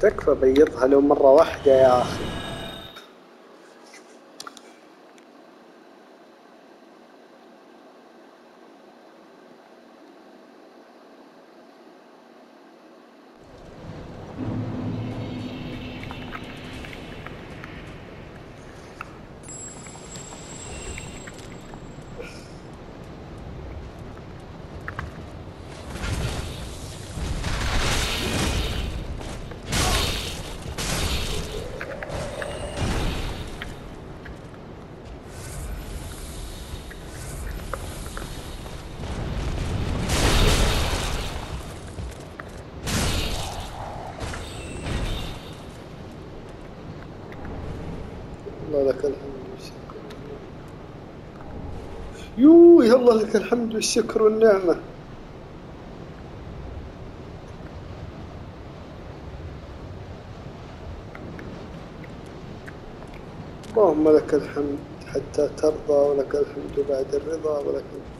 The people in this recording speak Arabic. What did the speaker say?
تكفى بيضها لو مرة واحدة يا أخي. الله لك الحمد والشكر. الله لك الحمد والشكر والنعمة. اللهم لك الحمد حتى ترضى ولك الحمد بعد الرضا ولك الحمد